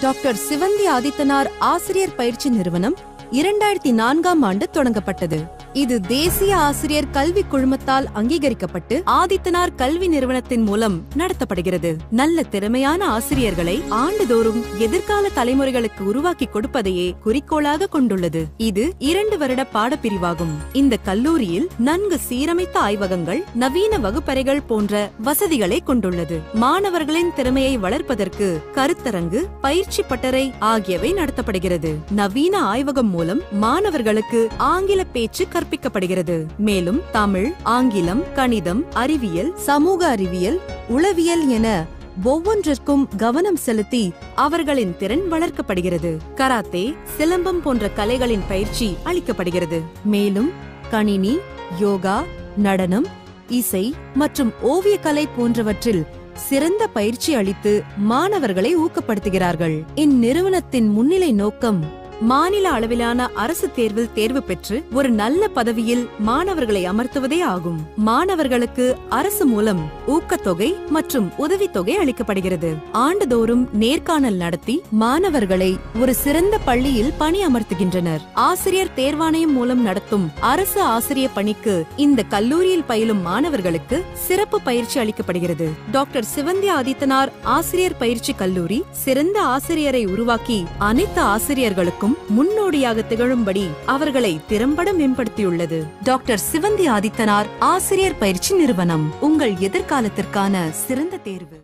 Doctor Sivanthi Adithanar ஆசிரியர் பயிற்சி நிறுவனம் இரண்டாயிரத்தி நான்காம் ஆண்டு தொடங்கப்பட்டது. இது தேசிய ஆசிரியர் கல்வி குழுமத்தால் அங்கீகரிக்கப்பட்டு ஆதித்தனார் கல்வி நிறுவனத்தின் மூலம் நடத்தப்படுகிறது. நல்ல திறமையான ஆசிரியர்களை ஆண்டுதோறும் எதிர்கால தலைமுறைகளுக்கு உருவாக்கி கொடுப்பதையே குறிக்கோளாக கொண்டுள்ளது. இது இரண்டு வருட பாடப்பிரிவாகும். இந்த கல்லூரியில் நன்கு சீரமைத்த ஆய்வகங்கள் நவீன வகுப்பறைகள் போன்ற வசதிகளை கொண்டுள்ளது. மாணவர்களின் திறமையை வளர்ப்பதற்கு கருத்தரங்கு பயிற்சி பட்டறை ஆகியவை நடத்தப்படுகிறது. நவீன ஆய்வகம் மூலம் மாணவர்களுக்கு ஆங்கில பேச்சு கற்பிக்கப்படுகிறது மேலும் தமிழ் ஆங்கிலம் கணிதம் அறிவியல் சமூக அறிவியல் உளவியல் என ஒவ்வொன்றிற்கும் கவனம் செலுத்தி அவர்களின் திறன் வளர்க்கப்படுகிறது. கராத்தே சிலம்பம் போன்ற கலைகளின் பயிற்சி அளிக்கப்படுகிறது. மேலும் கணினி யோகா நடனம் இசை மற்றும் ஓவியக்கலை போன்றவற்றில் சிறந்த பயிற்சி அளித்து மாணவர்களை ஊக்கப்படுத்துகிறார்கள். இந்நிறுவனத்தின் முன்னிலை நோக்கம் மாநில அளவிலான அரசு தேர்வில் தேர்வு பெற்று ஒரு நல்ல பதவியில் மாணவர்களை அமர்த்துவதே ஆகும். மாணவர்களுக்கு அரசு மூலம் ஊக்கத்தொகை மற்றும் உதவித்தொகை அளிக்கப்படுகிறது. ஆண்டுதோறும் நேர்காணல் நடத்தி மாணவர்களை ஒரு சிறந்த பள்ளியில் பணி அமர்த்துகின்றனர். ஆசிரியர் தேர்வாணையம் மூலம் நடத்தும் அரசு ஆசிரிய பணிக்கு இந்த கல்லூரியில் பயிலும் மாணவர்களுக்கு சிறப்பு பயிற்சி அளிக்கப்படுகிறது. டாக்டர் சிவந்தி ஆதித்தனார் ஆசிரியர் பயிற்சி கல்லூரி சிறந்த ஆசிரியரை உருவாக்கி அனைத்து ஆசிரியர்களுக்கும் முன்னோடியாக திகழும்படி அவர்களை திறம்பட மேம்படுத்தியுள்ளது. டாக்டர் சிவந்தி ஆதித்தனார் ஆசிரியர் பயிற்சி நிறுவனம் உங்கள் எதிர்காலத்திற்கான சிறந்த தேர்வு.